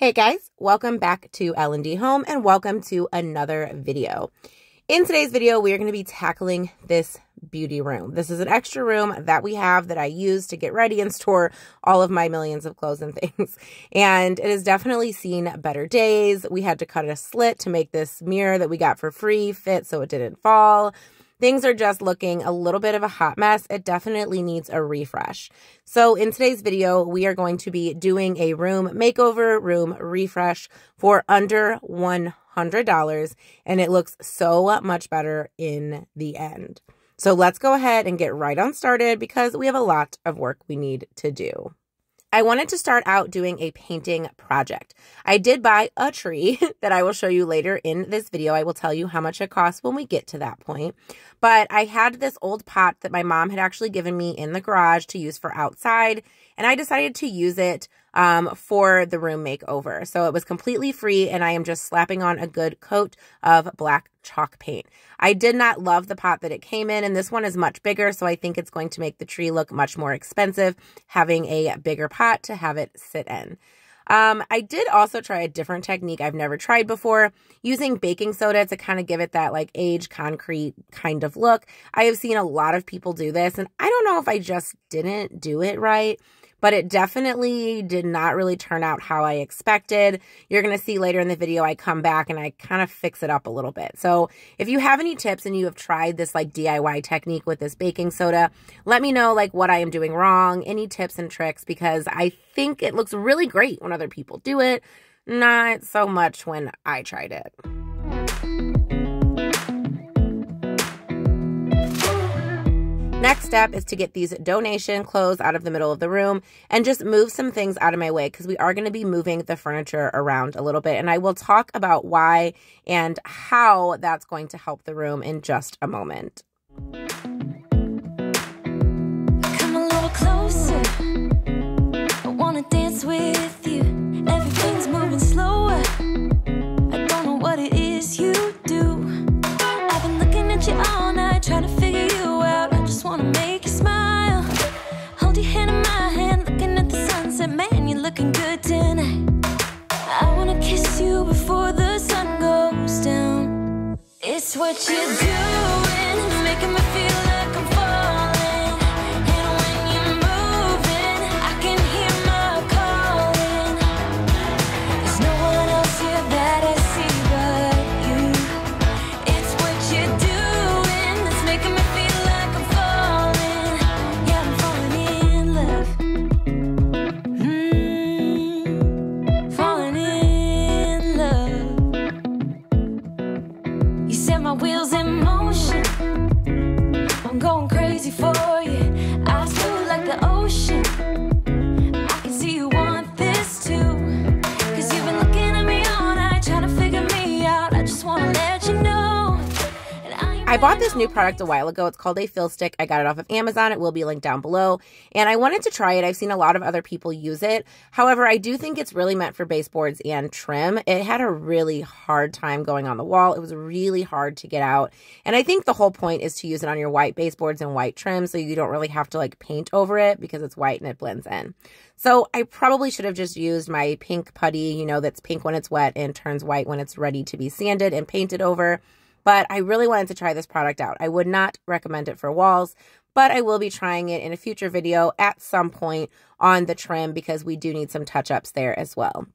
Hey guys, welcome back to L&D Home and welcome to another video. In today's video, we are going to be tackling this beauty room. This is an extra room that we have that I use to get ready and store all of my millions of clothes and things. And it has definitely seen better days. We had to cut a slit to make this mirror that we got for free fit so it didn't fall. Things are just looking a little bit of a hot mess. It definitely needs a refresh. So in today's video, we are going to be doing a room makeover, room refresh for under $100. And it looks so much better in the end. So let's go ahead and get right on started because we have a lot of work we need to do. I wanted to start out doing a painting project. I did buy a tree that I will show you later in this video. I will tell you how much it costs when we get to that point. But I had this old pot that my mom had actually given me in the garage to use for outside, and I decided to use it um, for the room makeover. So it was completely free and I am just slapping on a good coat of black chalk paint. I did not love the pot that it came in and this one is much bigger. So I think it's going to make the tree look much more expensive having a bigger pot to have it sit in. Um, I did also try a different technique I've never tried before, using baking soda to kind of give it that like aged concrete kind of look. I have seen a lot of people do this, and I don't know if I just didn't do it right but it definitely did not really turn out how I expected. You're going to see later in the video, I come back and I kind of fix it up a little bit. So if you have any tips and you have tried this like DIY technique with this baking soda, let me know like what I am doing wrong, any tips and tricks, because I think it looks really great when other people do it. Not so much when I tried it. Next step is to get these donation clothes out of the middle of the room and just move some things out of my way because we are going to be moving the furniture around a little bit. And I will talk about why and how that's going to help the room in just a moment. New product a while ago. It's called a Fil-Stik. I got it off of Amazon. It will be linked down below. And I wanted to try it. I've seen a lot of other people use it. However, I do think it's really meant for baseboards and trim. It had a really hard time going on the wall. It was really hard to get out. And I think the whole point is to use it on your white baseboards and white trim so you don't really have to like paint over it because it's white and it blends in. So I probably should have just used my pink putty, you know, that's pink when it's wet and turns white when it's ready to be sanded and painted over but I really wanted to try this product out. I would not recommend it for walls, but I will be trying it in a future video at some point on the trim because we do need some touch-ups there as well.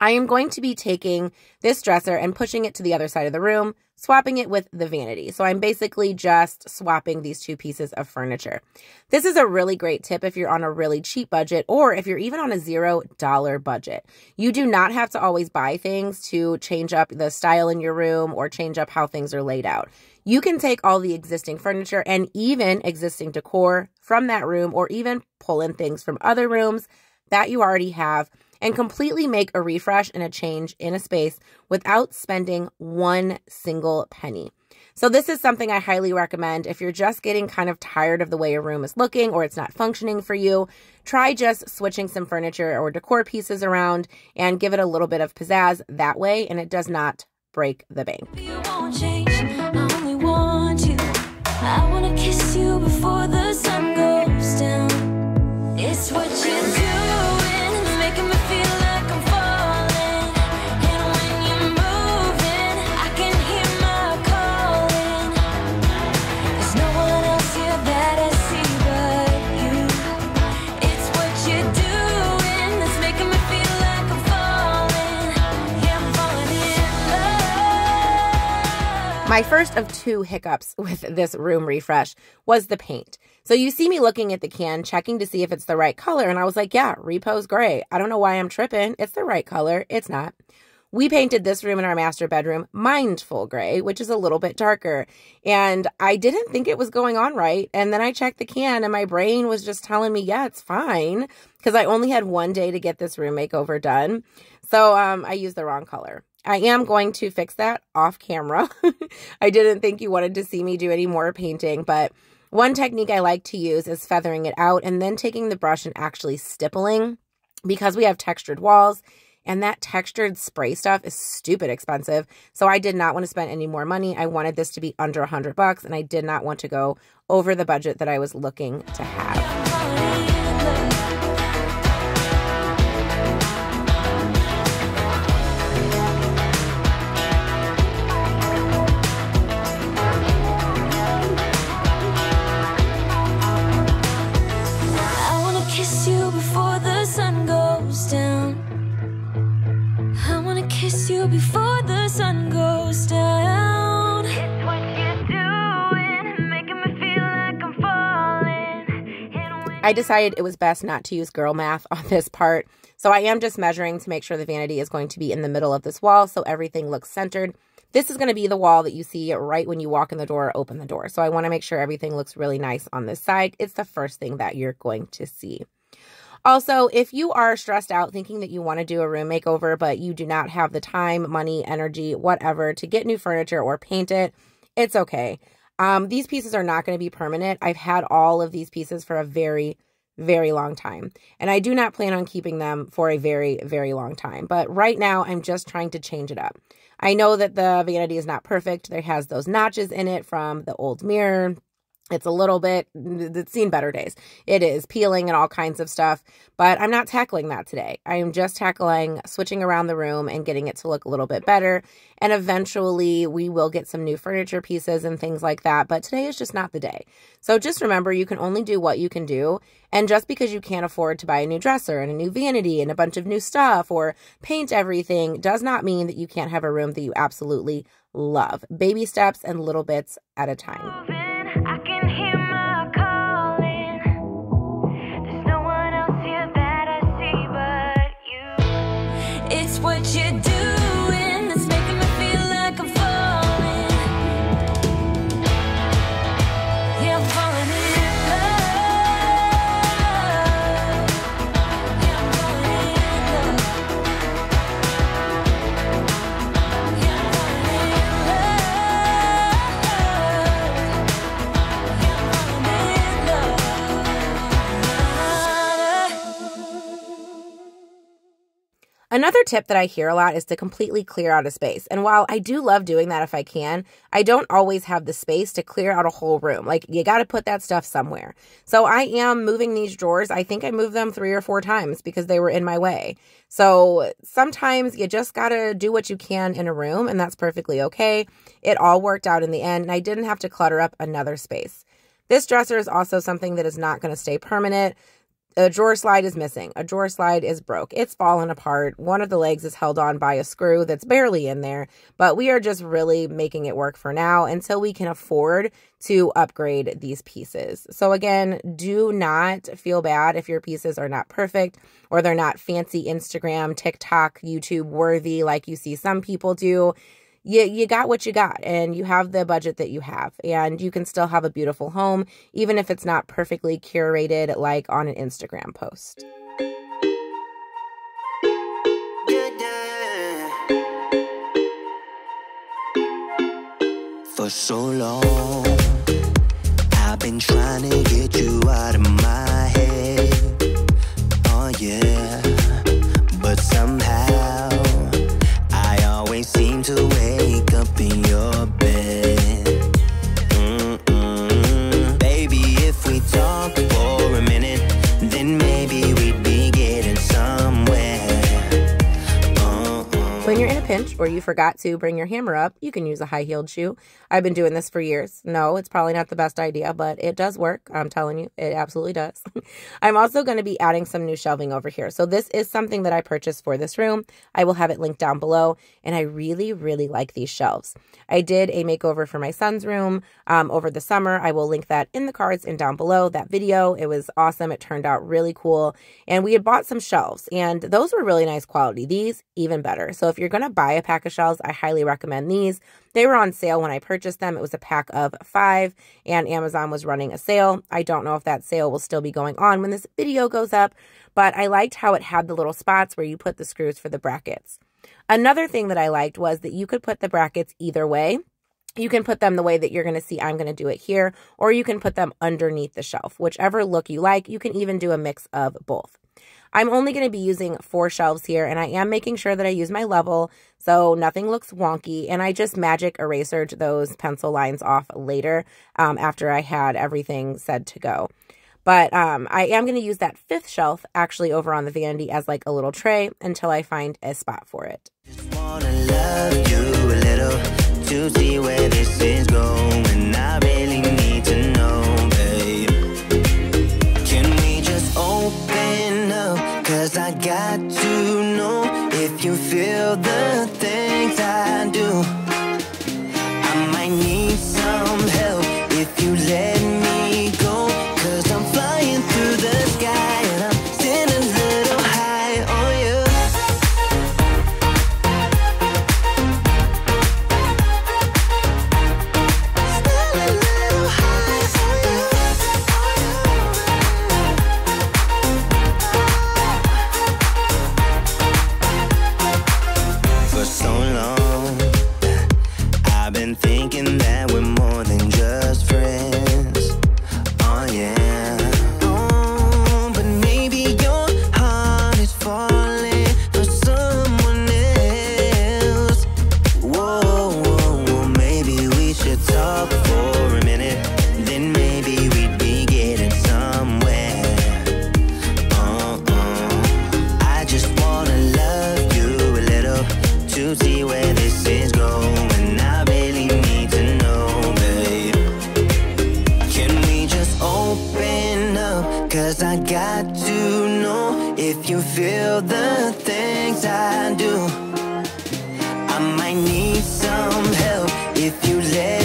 I am going to be taking this dresser and pushing it to the other side of the room, swapping it with the vanity. So I'm basically just swapping these two pieces of furniture. This is a really great tip if you're on a really cheap budget or if you're even on a zero dollar budget. You do not have to always buy things to change up the style in your room or change up how things are laid out. You can take all the existing furniture and even existing decor from that room or even pull in things from other rooms that you already have and completely make a refresh and a change in a space without spending one single penny. So this is something I highly recommend if you're just getting kind of tired of the way a room is looking or it's not functioning for you. Try just switching some furniture or decor pieces around and give it a little bit of pizzazz that way and it does not break the bank. My first of two hiccups with this room refresh was the paint. So you see me looking at the can, checking to see if it's the right color, and I was like, yeah, Repose Gray. I don't know why I'm tripping. It's the right color. It's not. We painted this room in our master bedroom Mindful Gray, which is a little bit darker. And I didn't think it was going on right. And then I checked the can and my brain was just telling me, yeah, it's fine. Because I only had one day to get this room makeover done. So um, I used the wrong color. I am going to fix that off camera. I didn't think you wanted to see me do any more painting, but one technique I like to use is feathering it out and then taking the brush and actually stippling because we have textured walls and that textured spray stuff is stupid expensive. So I did not want to spend any more money. I wanted this to be under a hundred bucks and I did not want to go over the budget that I was looking to have. I decided it was best not to use girl math on this part. So I am just measuring to make sure the vanity is going to be in the middle of this wall so everything looks centered. This is going to be the wall that you see right when you walk in the door or open the door. So I want to make sure everything looks really nice on this side. It's the first thing that you're going to see. Also, if you are stressed out thinking that you want to do a room makeover, but you do not have the time, money, energy, whatever to get new furniture or paint it, it's okay. Um, these pieces are not going to be permanent. I've had all of these pieces for a very, very long time. And I do not plan on keeping them for a very, very long time. But right now, I'm just trying to change it up. I know that the vanity is not perfect. There has those notches in it from the old mirror it's a little bit, it's seen better days. It is peeling and all kinds of stuff, but I'm not tackling that today. I am just tackling switching around the room and getting it to look a little bit better. And eventually we will get some new furniture pieces and things like that, but today is just not the day. So just remember, you can only do what you can do. And just because you can't afford to buy a new dresser and a new vanity and a bunch of new stuff or paint everything does not mean that you can't have a room that you absolutely love. Baby steps and little bits at a time. Another tip that I hear a lot is to completely clear out a space. And while I do love doing that if I can, I don't always have the space to clear out a whole room. Like you got to put that stuff somewhere. So I am moving these drawers. I think I moved them three or four times because they were in my way. So sometimes you just got to do what you can in a room and that's perfectly okay. It all worked out in the end and I didn't have to clutter up another space. This dresser is also something that is not going to stay permanent. A drawer slide is missing. A drawer slide is broke. It's fallen apart. One of the legs is held on by a screw that's barely in there, but we are just really making it work for now until we can afford to upgrade these pieces. So again, do not feel bad if your pieces are not perfect or they're not fancy Instagram, TikTok, YouTube worthy like you see some people do you you got what you got and you have the budget that you have and you can still have a beautiful home even if it's not perfectly curated like on an Instagram post. For so long I've been trying to get you out of my head. Oh yeah. But somehow or you forgot to bring your hammer up, you can use a high heeled shoe. I've been doing this for years. No, it's probably not the best idea, but it does work. I'm telling you, it absolutely does. I'm also going to be adding some new shelving over here. So this is something that I purchased for this room. I will have it linked down below, and I really, really like these shelves. I did a makeover for my son's room um, over the summer. I will link that in the cards and down below that video. It was awesome. It turned out really cool. And we had bought some shelves, and those were really nice quality. These, even better. So if you're going to buy a pack of shelves, I highly recommend these. They were on sale when I purchased them. It was a pack of five, and Amazon was running a sale. I don't know if that sale will still be going on when this video goes up, but I liked how it had the little spots where you put the screws for the brackets. Another thing that I liked was that you could put the brackets either way. You can put them the way that you're going to see I'm going to do it here, or you can put them underneath the shelf, whichever look you like. You can even do a mix of both. I'm only going to be using four shelves here, and I am making sure that I use my level so nothing looks wonky. And I just magic erasered those pencil lines off later um, after I had everything said to go. But um, I am going to use that fifth shelf actually over on the vanity as like a little tray until I find a spot for it. to that we're more than just need some help. If you let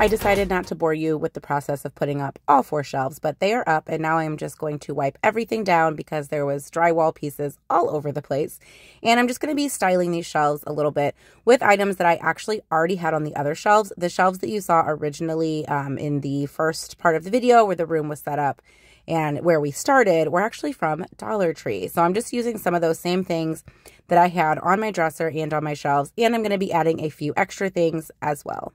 I decided not to bore you with the process of putting up all four shelves, but they are up and now I'm just going to wipe everything down because there was drywall pieces all over the place. And I'm just going to be styling these shelves a little bit with items that I actually already had on the other shelves. The shelves that you saw originally um, in the first part of the video where the room was set up and where we started were actually from Dollar Tree. So I'm just using some of those same things that I had on my dresser and on my shelves, and I'm going to be adding a few extra things as well.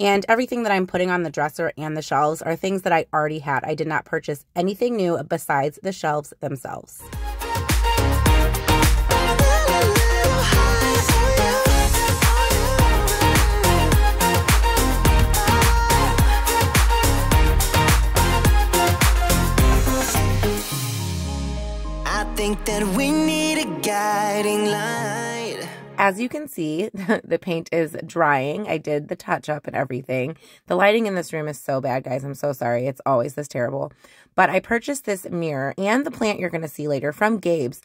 And everything that I'm putting on the dresser and the shelves are things that I already had. I did not purchase anything new besides the shelves themselves. I think that we need a guiding as you can see, the paint is drying. I did the touch up and everything. The lighting in this room is so bad, guys. I'm so sorry. It's always this terrible. But I purchased this mirror and the plant you're going to see later from Gabe's.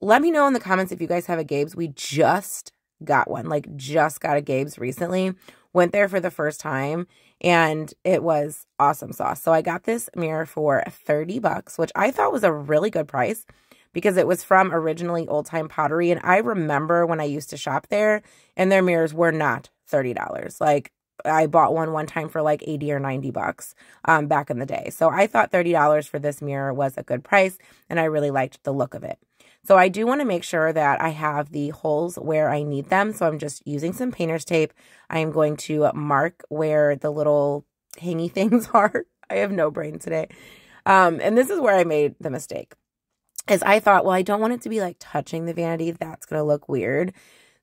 Let me know in the comments if you guys have a Gabe's. We just got one, like just got a Gabe's recently. Went there for the first time and it was awesome sauce. So I got this mirror for 30 bucks, which I thought was a really good price because it was from originally Old Time Pottery. And I remember when I used to shop there and their mirrors were not $30. Like I bought one one time for like 80 or 90 bucks um, back in the day. So I thought $30 for this mirror was a good price and I really liked the look of it. So I do want to make sure that I have the holes where I need them. So I'm just using some painter's tape. I am going to mark where the little hangy things are. I have no brain today. Um, and this is where I made the mistake is I thought, well, I don't want it to be like touching the vanity. That's going to look weird.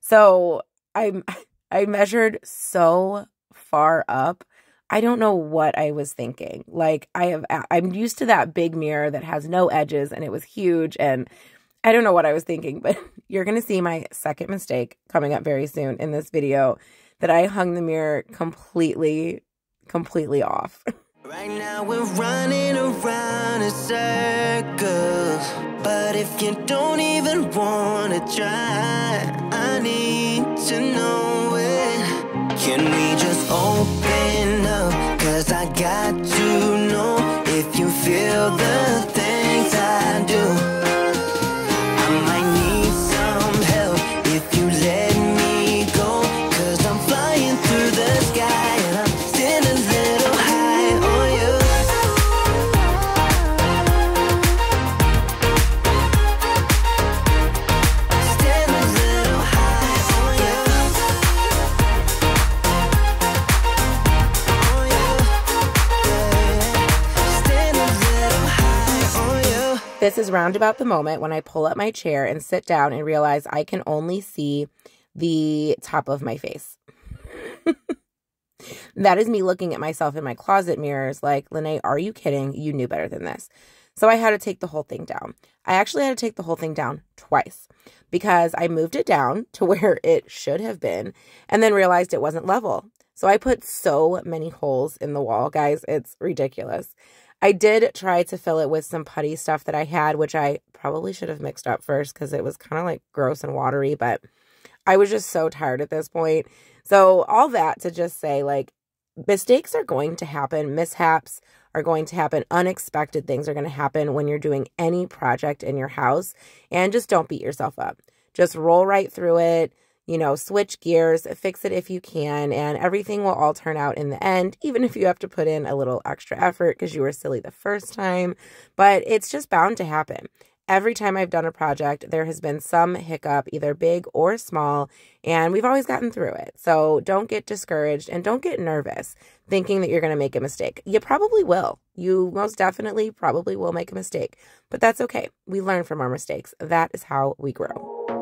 So I I measured so far up. I don't know what I was thinking. Like I have I'm used to that big mirror that has no edges and it was huge and I don't know what I was thinking, but you're going to see my second mistake coming up very soon in this video that I hung the mirror completely completely off. Right now we're running around in circles. But if you don't even wanna try, I need to know it. Can we just open up? Cause I got to know if you feel the things This about the moment when I pull up my chair and sit down and realize I can only see the top of my face. that is me looking at myself in my closet mirrors like, Lene, are you kidding? You knew better than this. So I had to take the whole thing down. I actually had to take the whole thing down twice because I moved it down to where it should have been and then realized it wasn't level. So I put so many holes in the wall, guys. It's ridiculous. I did try to fill it with some putty stuff that I had, which I probably should have mixed up first because it was kind of like gross and watery, but I was just so tired at this point. So, all that to just say, like, mistakes are going to happen, mishaps are going to happen, unexpected things are going to happen when you're doing any project in your house, and just don't beat yourself up. Just roll right through it you know, switch gears, fix it if you can, and everything will all turn out in the end, even if you have to put in a little extra effort because you were silly the first time. But it's just bound to happen. Every time I've done a project, there has been some hiccup, either big or small, and we've always gotten through it. So don't get discouraged and don't get nervous thinking that you're going to make a mistake. You probably will. You most definitely probably will make a mistake, but that's okay. We learn from our mistakes. That is how we grow.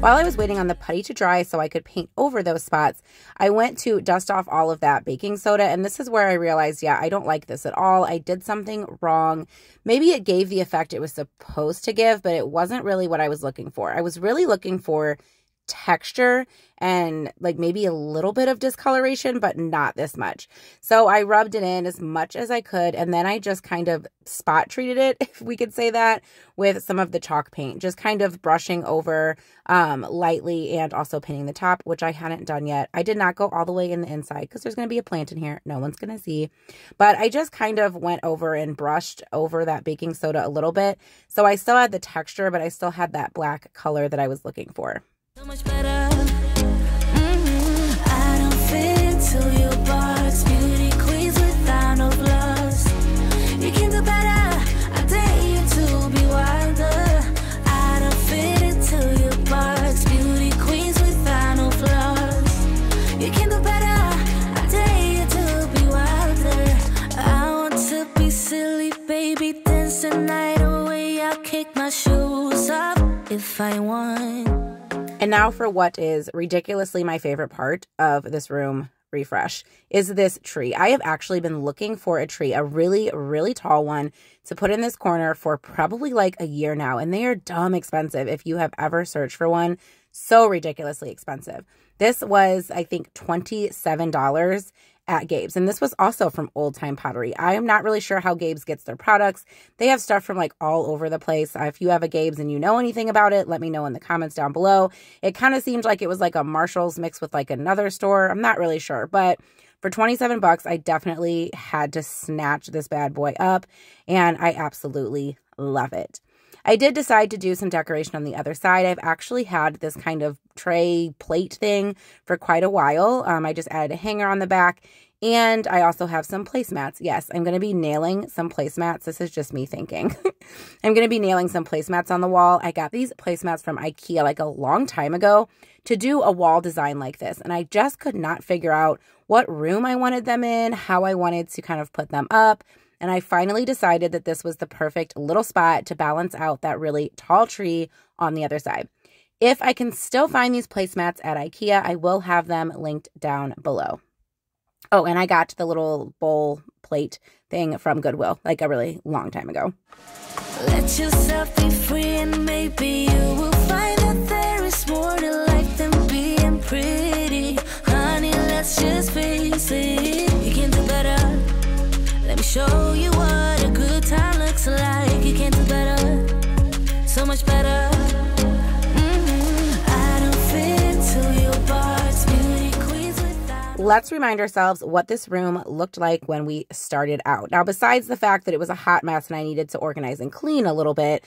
While I was waiting on the putty to dry so I could paint over those spots, I went to dust off all of that baking soda. And this is where I realized, yeah, I don't like this at all. I did something wrong. Maybe it gave the effect it was supposed to give, but it wasn't really what I was looking for. I was really looking for texture and like maybe a little bit of discoloration, but not this much. So I rubbed it in as much as I could. And then I just kind of spot treated it, if we could say that, with some of the chalk paint, just kind of brushing over um, lightly and also painting the top, which I hadn't done yet. I did not go all the way in the inside because there's going to be a plant in here. No one's going to see. But I just kind of went over and brushed over that baking soda a little bit. So I still had the texture, but I still had that black color that I was looking for. So much better. Mm-hmm. I don't fit into your box. Beauty queens without no flaws. You can do better. I dare you to be wilder. I don't fit into your box. Beauty queens without no flaws. You can do better. I dare you to be wilder. I want to be silly, baby. Dance the night away. I'll kick my shoes off if I want. And now for what is ridiculously my favorite part of this room refresh is this tree. I have actually been looking for a tree, a really, really tall one to put in this corner for probably like a year now. And they are dumb expensive if you have ever searched for one. So ridiculously expensive. This was, I think, $27 at Gabe's. And this was also from Old Time Pottery. I am not really sure how Gabe's gets their products. They have stuff from like all over the place. If you have a Gabe's and you know anything about it, let me know in the comments down below. It kind of seemed like it was like a Marshall's mixed with like another store. I'm not really sure, but for 27 bucks, I definitely had to snatch this bad boy up and I absolutely love it. I did decide to do some decoration on the other side. I've actually had this kind of tray plate thing for quite a while. Um, I just added a hanger on the back And I also have some placemats. Yes, I'm going to be nailing some placemats. This is just me thinking. I'm going to be nailing some placemats on the wall. I got these placemats from IKEA like a long time ago to do a wall design like this. And I just could not figure out what room I wanted them in, how I wanted to kind of put them up. And I finally decided that this was the perfect little spot to balance out that really tall tree on the other side. If I can still find these placemats at IKEA, I will have them linked down below. Oh, and I got the little bowl plate thing from Goodwill like a really long time ago. Let's remind ourselves what this room looked like when we started out. Now, besides the fact that it was a hot mess and I needed to organize and clean a little bit,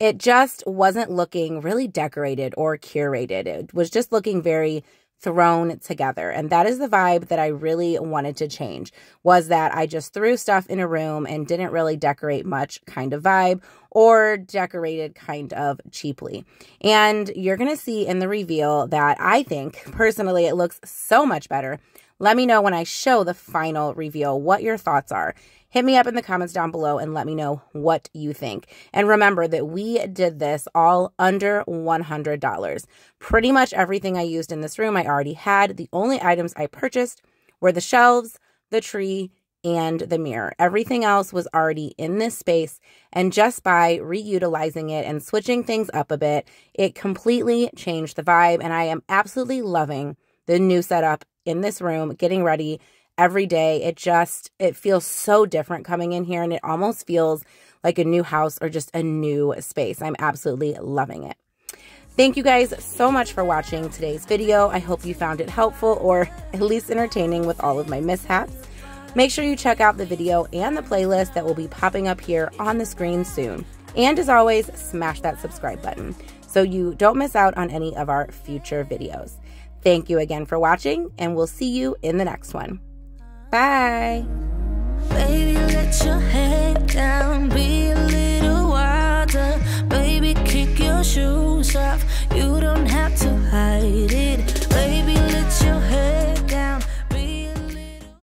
it just wasn't looking really decorated or curated. It was just looking very thrown together. And that is the vibe that I really wanted to change was that I just threw stuff in a room and didn't really decorate much kind of vibe or decorated kind of cheaply. And you're going to see in the reveal that I think personally it looks so much better. Let me know when I show the final reveal what your thoughts are. Hit me up in the comments down below and let me know what you think. And remember that we did this all under $100. Pretty much everything I used in this room I already had. The only items I purchased were the shelves, the tree, and the mirror. Everything else was already in this space, and just by reutilizing it and switching things up a bit, it completely changed the vibe. And I am absolutely loving the new setup in this room, getting ready every day. It just, it feels so different coming in here and it almost feels like a new house or just a new space. I'm absolutely loving it. Thank you guys so much for watching today's video. I hope you found it helpful or at least entertaining with all of my mishaps. Make sure you check out the video and the playlist that will be popping up here on the screen soon. And as always, smash that subscribe button so you don't miss out on any of our future videos. Thank you again for watching, and we'll see you in the next one. Bye. Baby, let your head down, be a little wilder. Baby, kick your shoes off. You don't have to hide it. Baby,